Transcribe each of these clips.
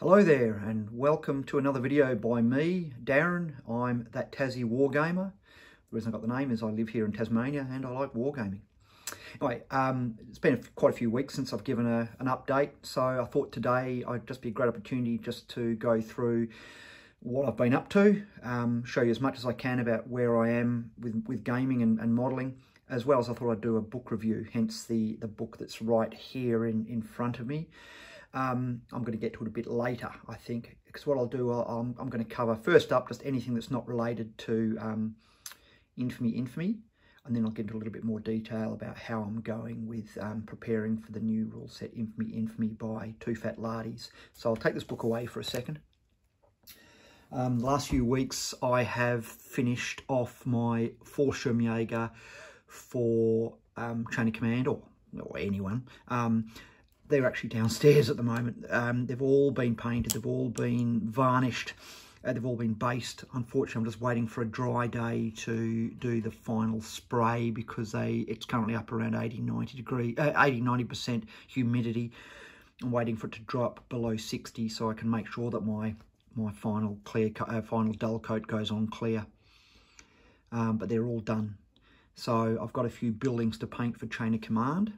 Hello there and welcome to another video by me, Darren. I'm that Tassie Wargamer. The reason I got the name is I live here in Tasmania and I like wargaming. Anyway, um, it's been quite a few weeks since I've given a, an update, so I thought today I'd just be a great opportunity just to go through what I've been up to, um, show you as much as I can about where I am with, with gaming and, and modelling, as well as I thought I'd do a book review, hence the, the book that's right here in, in front of me. Um, I'm going to get to it a bit later, I think, because what I'll do, i am I'm going to cover first up just anything that's not related to um, Infamy Infamy, and then I'll get into a little bit more detail about how I'm going with um, preparing for the new rule set Infamy Infamy by Too Fat Lardies. So I'll take this book away for a second. Um, last few weeks I have finished off my Fallschirmjäger for um, of Command, or, or anyone. Um, they're actually downstairs at the moment. Um, they've all been painted, they've all been varnished, uh, they've all been based. Unfortunately, I'm just waiting for a dry day to do the final spray because they it's currently up around 80, 90 degree, uh, 80, 90% humidity. I'm waiting for it to drop below 60 so I can make sure that my my final clear uh, final dull coat goes on clear. Um, but they're all done. So I've got a few buildings to paint for Chain of Command.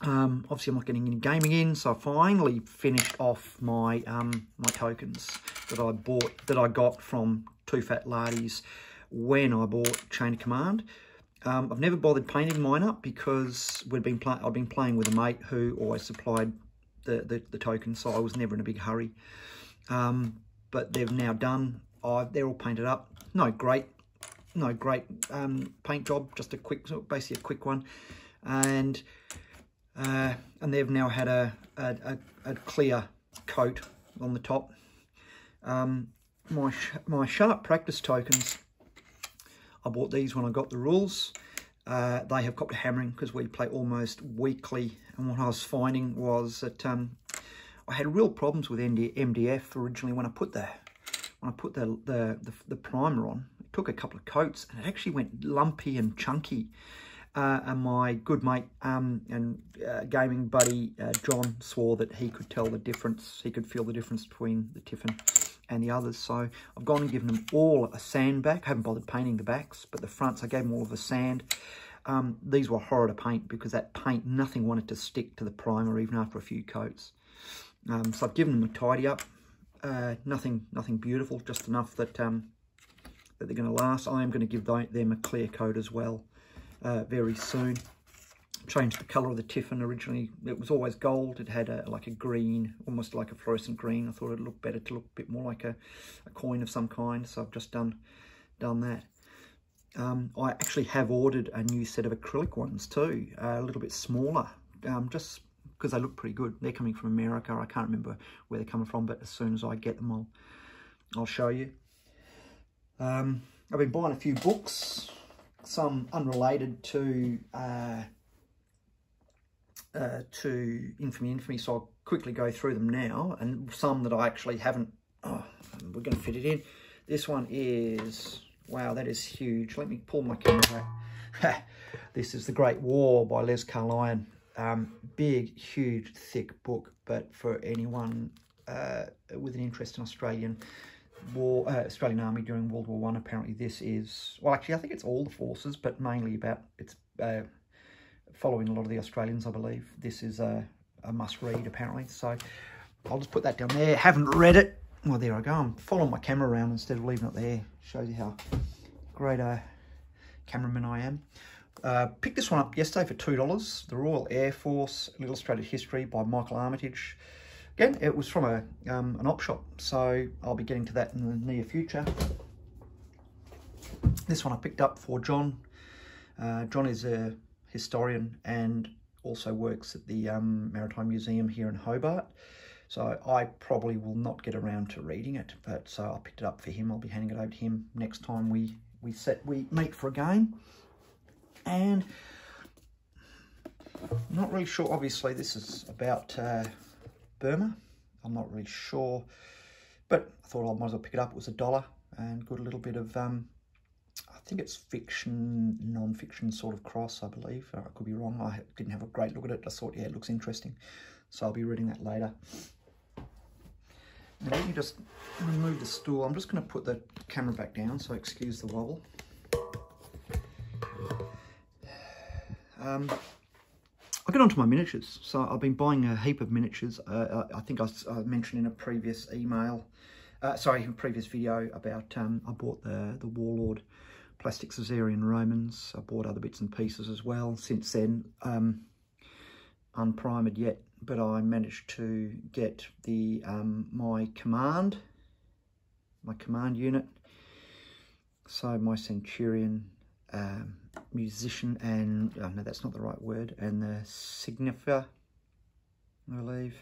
Um, obviously, I'm not getting any gaming in, so I finally finished off my um, my tokens that I bought that I got from Too Fat Lardies when I bought Chain of Command. Um, I've never bothered painting mine up because we've been I've been playing with a mate who always supplied the, the, the tokens, so I was never in a big hurry. Um, but they've now done. they're all painted up. No great, no great um, paint job. Just a quick, basically a quick one, and uh, and they've now had a, a, a, clear coat on the top. Um, my, sh my sharp practice tokens, I bought these when I got the rules. Uh, they have copped a hammering because we play almost weekly. And what I was finding was that um, I had real problems with MDF originally when I put the when I put the, the, the, the primer on. It took a couple of coats and it actually went lumpy and chunky uh, and my good mate um, and uh, gaming buddy uh, John swore that he could tell the difference, he could feel the difference between the Tiffin and the others. So I've gone and given them all a sand back. I haven't bothered painting the backs, but the fronts I gave them all of a sand. Um, these were horror to paint because that paint, nothing wanted to stick to the primer even after a few coats. Um, so I've given them a tidy up. Uh, nothing, nothing beautiful, just enough that um, that they're going to last. I am going to give them a clear coat as well uh, very soon. Changed the colour of the Tiffin originally. It was always gold. It had a, like a green, almost like a fluorescent green. I thought it looked better to look a bit more like a, a coin of some kind. So I've just done, done that. Um, I actually have ordered a new set of acrylic ones too, a little bit smaller, um, just because they look pretty good. They're coming from America. I can't remember where they're coming from, but as soon as I get them, I'll, I'll show you. Um, I've been buying a few books some unrelated to uh, uh, to Infamy Infamy, so I'll quickly go through them now, and some that I actually haven't, oh, we're going to fit it in. This one is, wow, that is huge. Let me pull my camera back. this is The Great War by Les Carlyon. Um, big, huge, thick book, but for anyone uh, with an interest in Australian war, uh, Australian Army during World War One. Apparently, this is well, actually, I think it's all the forces, but mainly about it's uh, following a lot of the Australians, I believe. This is a, a must read, apparently. So I'll just put that down there. Haven't read it. Well, there I go. I'm following my camera around instead of leaving it there. Shows you how great a cameraman I am. Uh, picked this one up yesterday for $2. The Royal Air Force, an Illustrated History by Michael Armitage. Again, it was from a um, an op shop, so I'll be getting to that in the near future. This one I picked up for John. Uh, John is a historian and also works at the um, Maritime Museum here in Hobart. So I probably will not get around to reading it, but so I picked it up for him. I'll be handing it over to him next time we we set we meet for a game. And not really sure. Obviously, this is about uh, Burma. I'm not really sure, but I thought I might as well pick it up. It was a dollar and got a little bit of, um, I think it's fiction, non-fiction sort of cross, I believe. I could be wrong. I didn't have a great look at it. I thought, yeah, it looks interesting. So I'll be reading that later. Now let me just remove the stool. I'm just going to put the camera back down, so excuse the wobble. Um, I'll get on to my miniatures. So I've been buying a heap of miniatures. Uh, I think I, I, mentioned in a previous email, uh, sorry, in a previous video about um, I bought the, the Warlord plastic Caesarian Romans. I bought other bits and pieces as well. Since then, um, unprimed yet, but I managed to get the um, my command, my command unit. So my Centurion um, musician and, oh no, that's not the right word, and the signifier, I believe.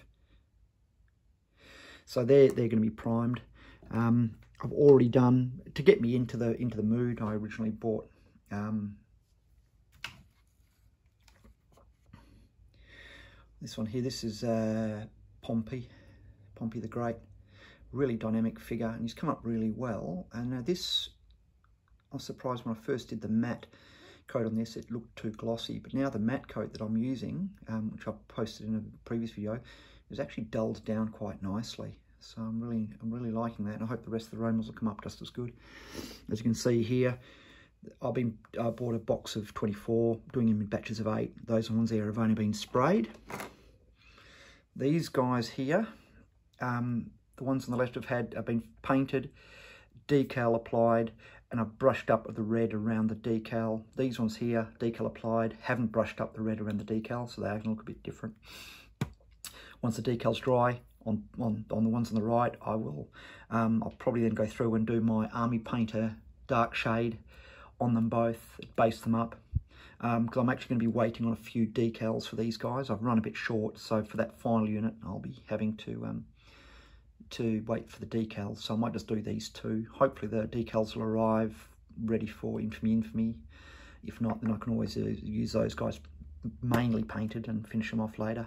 So they're, they're going to be primed. Um, I've already done, to get me into the into the mood, I originally bought um, this one here. This is uh, Pompey, Pompey the Great. Really dynamic figure, and he's come up really well. And uh, this, I was surprised when I first did the matte coat on this, it looked too glossy. But now the matte coat that I'm using, um, which I posted in a previous video, is actually dulled down quite nicely. So I'm really, I'm really liking that. And I hope the rest of the Romans will come up just as good. As you can see here, I've been I bought a box of 24, doing them in batches of eight. Those ones there have only been sprayed. These guys here, um, the ones on the left have had have been painted, decal applied, and I've brushed up the red around the decal. These ones here, decal applied, haven't brushed up the red around the decal, so they're going to look a bit different. Once the decal's dry, on, on, on the ones on the right, I will, um, I'll probably then go through and do my Army Painter dark shade on them both, base them up, because um, I'm actually going to be waiting on a few decals for these guys. I've run a bit short, so for that final unit, I'll be having to um, to wait for the decals. So I might just do these two. Hopefully the decals will arrive ready for Infamy Infamy. If not, then I can always uh, use those guys mainly painted and finish them off later.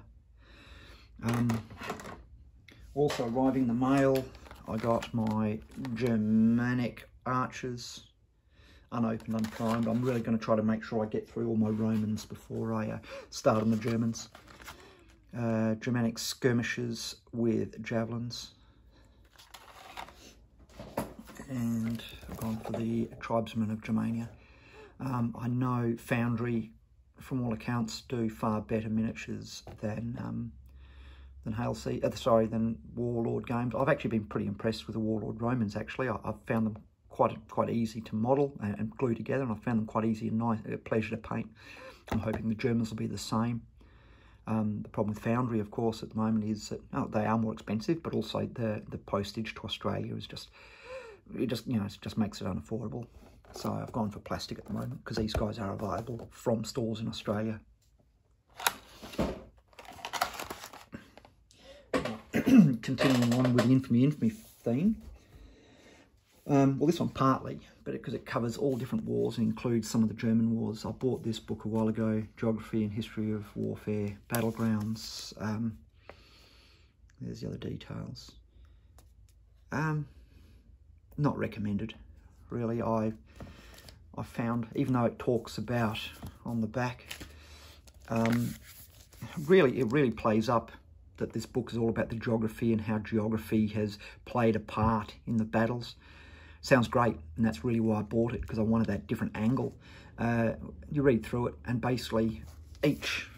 Um, also arriving the mail, I got my Germanic archers unopened, unprimed. I'm really going to try to make sure I get through all my Romans before I uh, start on the Germans. Uh, Germanic skirmishes with javelins and I've gone for the Tribesmen of Germania. Um, I know Foundry, from all accounts, do far better miniatures than um, than Hail uh, sorry, than Warlord games. I've actually been pretty impressed with the Warlord Romans. Actually, I, have found them quite quite easy to model and, and, glue together, and I found them quite easy and nice, a pleasure to paint. I'm hoping the Germans will be the same. Um, the problem with Foundry, of course, at the moment is that oh, they are more expensive, but also the the postage to Australia is just it just, you know, it just makes it unaffordable. So I've gone for plastic at the moment because these guys are available from stores in Australia. Continuing on with the Infamy Infamy theme. Um, well, this one partly, but because it, it, covers all different wars and includes some of the German wars. I bought this book a while ago, Geography and History of Warfare, Battlegrounds. Um, there's the other details. Um, not recommended really. I I found even though it talks about on the back um, really it really plays up that this book is all about the geography and how geography has played a part in the battles. Sounds great and that's really why I bought it because I wanted that different angle. Uh, you read through it and basically each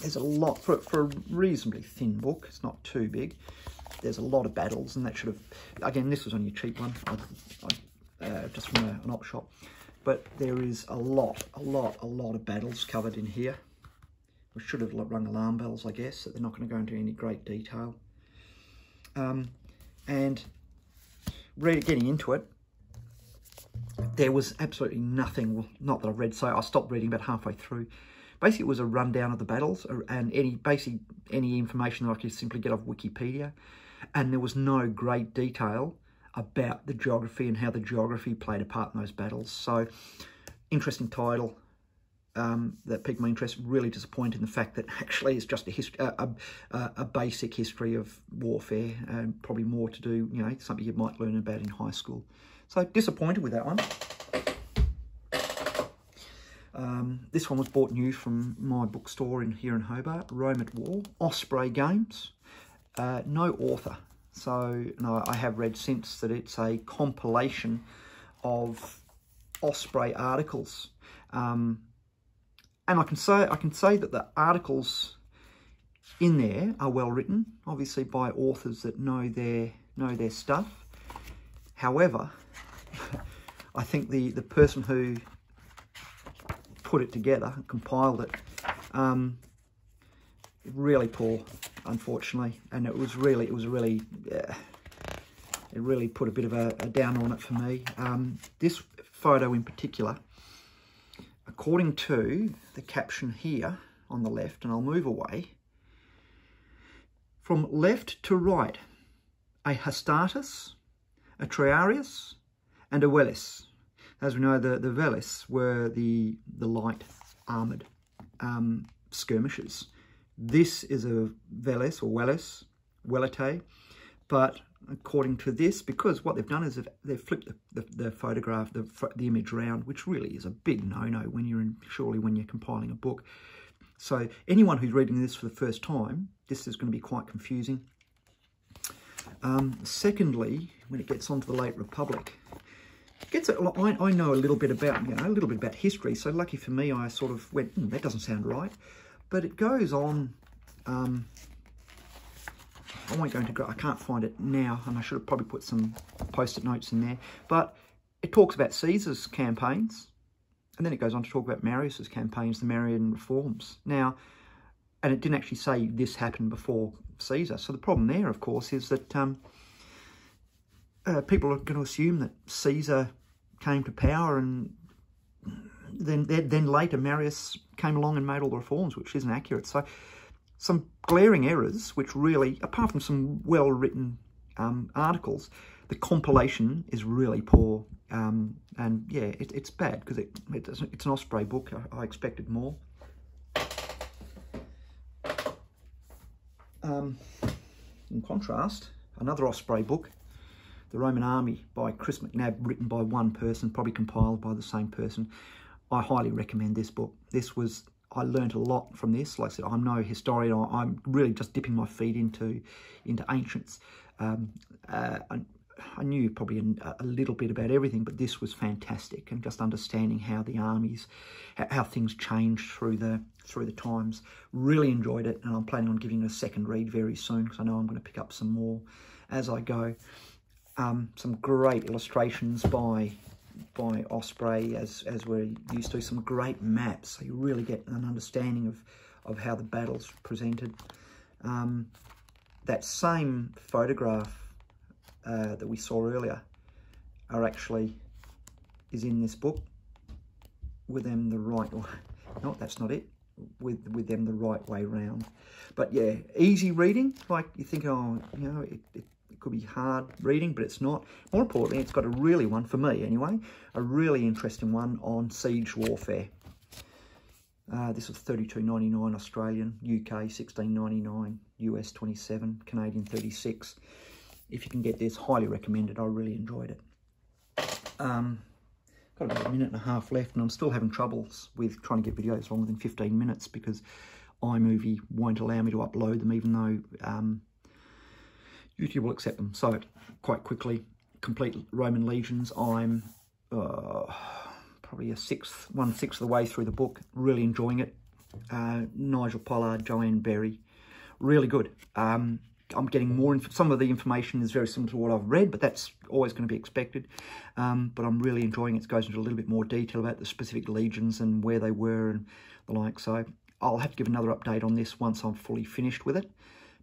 there's a lot for, for a reasonably thin book it's not too big there's a lot of battles and that should have, again, this was only a cheap one, I, I, uh, just from a, an op shop. But there is a lot, a lot, a lot of battles covered in here. We should have rung alarm bells, I guess, that they're not going to go into any great detail. Um, and really getting into it, there was absolutely nothing, not that I've read, so I stopped reading about halfway through. Basically, it was a rundown of the battles and any basically any information that I could simply get off Wikipedia and there was no great detail about the geography and how the geography played a part in those battles. So, interesting title um, that piqued my interest. Really disappointed in the fact that actually it's just a, history, a, a, a basic history of warfare, and probably more to do, you know, something you might learn about in high school. So disappointed with that one. Um, this one was bought new from my bookstore in here in Hobart, Rome at War, Osprey Games. Uh, no author. So no, I have read since that it's a compilation of Osprey articles. Um, and I can say I can say that the articles in there are well written, obviously by authors that know their know their stuff. However, I think the the person who put it together, compiled it, um, really poor, unfortunately, and it was really it was really. Uh, it really put a bit of a, a down on it for me. Um, this photo in particular, according to the caption here on the left, and I'll move away, from left to right, a Hastatus, a Triarius, and a Velis. As we know, the, the Velis were the, the light armoured um, skirmishers. This is a Velis or Velis, Velite, but according to this, because what they've done is they've, flipped the, the, the, photograph, the, the image around, which really is a big no-no when you're in, surely when you're compiling a book. So anyone who's reading this for the first time, this is going to be quite confusing. Um, secondly, when it gets onto the late Republic, gets a, I, I know a little bit about, you know, a little bit about history. So lucky for me, I sort of went, hmm, that doesn't sound right. But it goes on, um, I won't go into, I can't find it now, and I should have probably put some post-it notes in there. But it talks about Caesar's campaigns, and then it goes on to talk about Marius's campaigns, the Marian reforms. Now, and it didn't actually say this happened before Caesar. So the problem there, of course, is that um, uh, people are going to assume that Caesar came to power and then then later Marius came along and made all the reforms, which isn't accurate. So some glaring errors, which really, apart from some well-written um, articles, the compilation is really poor. Um, and yeah, it, it's bad because it, it, it's an Osprey book. I, I expected more. Um, in contrast, another Osprey book, The Roman Army by Chris McNab, written by one person, probably compiled by the same person. I highly recommend this book. This was, I learned a lot from this. Like I said, I'm no historian. I'm really just dipping my feet into, into ancients. Um, uh, I knew probably a, a, little bit about everything, but this was fantastic, and just understanding how the armies, how, how, things changed through the through the times. Really enjoyed it, and I'm planning on giving it a second read very soon because I know I'm going to pick up some more as I go. Um, some great illustrations by by Osprey, as as we're used to. Some great maps, so you really get an understanding of of how the battles presented. Um, that same photograph uh, that we saw earlier are actually is in this book with them the right way. No, that's not it. With with them the right way round. But yeah, easy reading. Like you think, oh, you know, it, it, it could be hard reading, but it's not. More importantly, it's got a really one, for me anyway, a really interesting one on siege warfare. Uh, this was 32.99 Australian, UK 16.99, US 27, Canadian 36 if you can get this, highly recommended. I really enjoyed it. Um, got about a minute and a half left and I'm still having troubles with trying to get videos longer than 15 minutes because iMovie won't allow me to upload them even though um, YouTube will accept them. So quite quickly, complete Roman legions. I'm uh, probably a sixth, one sixth of the way through the book. Really enjoying it. Uh, Nigel Pollard, Joanne Berry, really good. Um, I'm getting more, some of the information is very similar to what I've read, but that's always going to be expected. Um, but I'm really enjoying it. It goes into a little bit more detail about the specific legions and where they were and the like. So I'll have to give another update on this once I'm fully finished with it.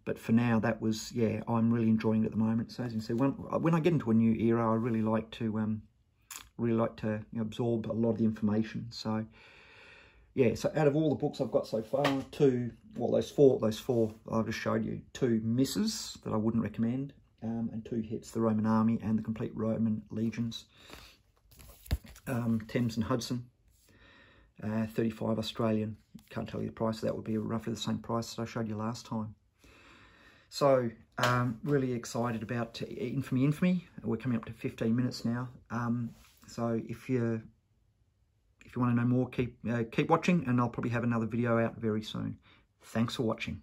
But for now, that was, yeah, I'm really enjoying it at the moment. So as you can see, when, when I get into a new era, I really like to, um, really like to you know, absorb a lot of the information. So yeah, so out of all the books I've got so far, two, well, those four, those four I've just showed you, two misses that I wouldn't recommend, um, and two hits, the Roman Army and the Complete Roman Legions. Um, Thames and Hudson, uh, 35 Australian. Can't tell you the price, that would be roughly the same price that I showed you last time. So, um, really excited about Infamy Infamy. We're coming up to 15 minutes now. Um, so if you're if you want to know more, keep, uh, keep watching and I'll probably have another video out very soon. Thanks for watching.